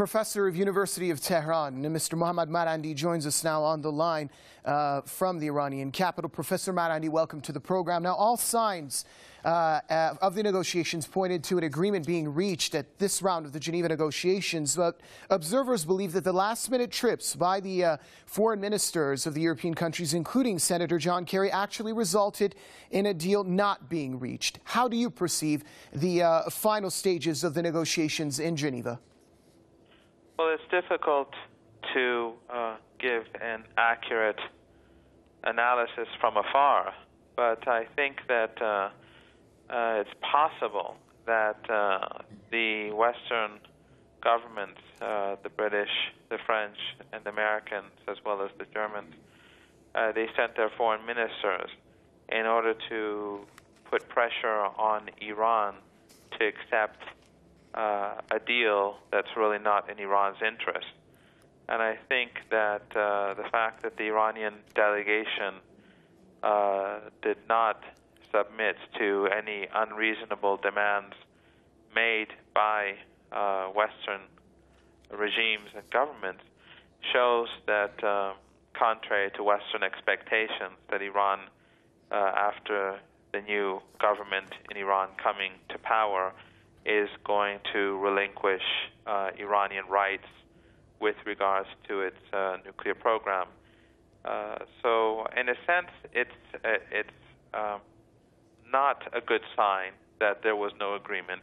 Professor of University of Tehran, Mr. Mohammad Marandi joins us now on the line uh, from the Iranian capital. Professor Marandi, welcome to the program. Now, all signs uh, uh, of the negotiations pointed to an agreement being reached at this round of the Geneva negotiations, but observers believe that the last-minute trips by the uh, foreign ministers of the European countries, including Senator John Kerry, actually resulted in a deal not being reached. How do you perceive the uh, final stages of the negotiations in Geneva? Well, it's difficult to uh, give an accurate analysis from afar, but I think that uh, uh, it's possible that uh, the Western governments, uh, the British, the French, and the Americans, as well as the Germans, uh, they sent their foreign ministers in order to put pressure on Iran to accept uh, a deal that's really not in Iran's interest. And I think that uh, the fact that the Iranian delegation uh, did not submit to any unreasonable demands made by uh, Western regimes and governments shows that, uh, contrary to Western expectations, that Iran, uh, after the new government in Iran coming to power, is going to relinquish uh, Iranian rights with regards to its uh, nuclear program. Uh, so, in a sense, it's uh, it's um, not a good sign that there was no agreement.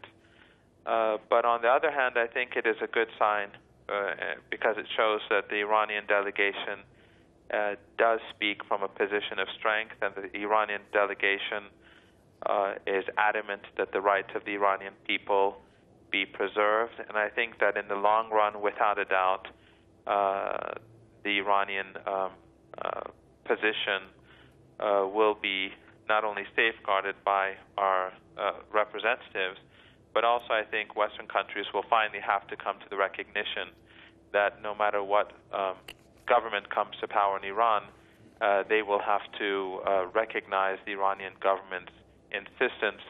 Uh, but on the other hand, I think it is a good sign uh, because it shows that the Iranian delegation does speak from a position of strength, and the Iranian delegation uh, is adamant that the rights of the Iranian people be preserved. And I think that in the long run, without a doubt, uh, the Iranian um, uh, position uh, will be not only safeguarded by our uh, representatives, but also I think Western countries will finally have to come to the recognition that no matter what um, government comes to power in Iran, uh, they will have to recognize the Iranian government's insistence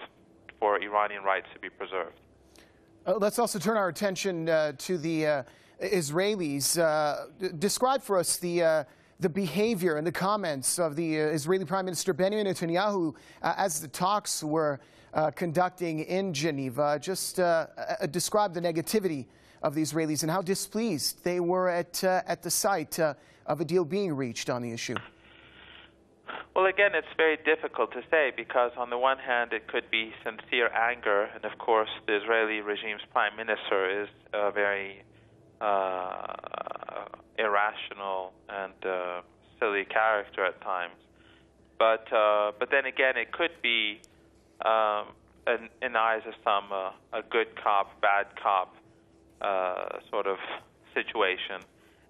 for Iranian rights to be preserved. Uh, let's also turn our attention uh, to the uh, Israelis. Uh, describe for us the uh, the behavior and the comments of the uh, Israeli Prime Minister Benjamin Netanyahu as the talks were conducting in Geneva. Just describe the negativity of the Israelis and how displeased they were at at the sight of a deal being reached on the issue. Well, again, it's very difficult to say because, on the one hand, it could be sincere anger, and of course, the Israeli regime's prime minister is a very uh, irrational and uh, silly character at times. But uh, but then again, it could be, um, in, in eyes of some, uh, a good cop, bad cop uh, sort of situation.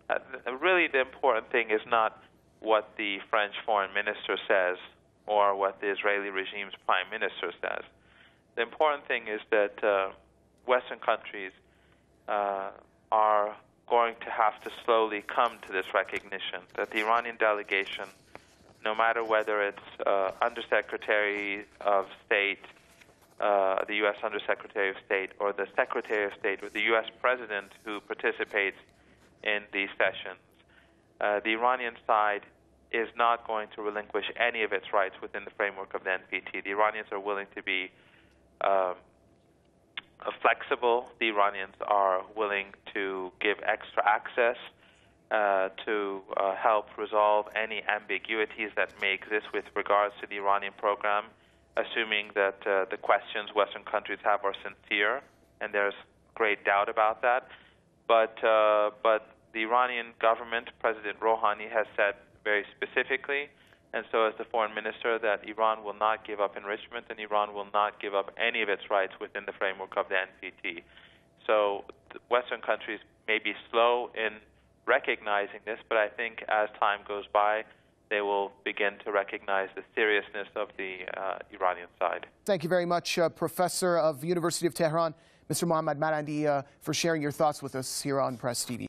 Uh, really, the important thing is not what the French foreign minister says or what the Israeli regime's prime minister says. The important thing is that uh, Western countries uh, are going to have to slowly come to this recognition that the Iranian delegation, no matter whether it's uh, Undersecretary of State, uh, the U.S. Undersecretary of State, or the Secretary of State, or the U.S. President who participates in these sessions, uh, the Iranian side is not going to relinquish any of its rights within the framework of the NPT. The Iranians are willing to be um, uh, flexible. The Iranians are willing to give extra access uh, to uh, help resolve any ambiguities that may exist with regards to the Iranian program, assuming that uh, the questions Western countries have are sincere, and there's great doubt about that. But uh, but the Iranian government, President Rouhani, has said very specifically, and so has the foreign minister, that Iran will not give up enrichment and Iran will not give up any of its rights within the framework of the NPT. So Western countries may be slow in recognizing this, but I think as time goes by, they will begin to recognize the seriousness of the uh, Iranian side. Thank you very much, uh, Professor of the University of Tehran, Mr. Mohammad Marandi, uh, for sharing your thoughts with us here on Press TV.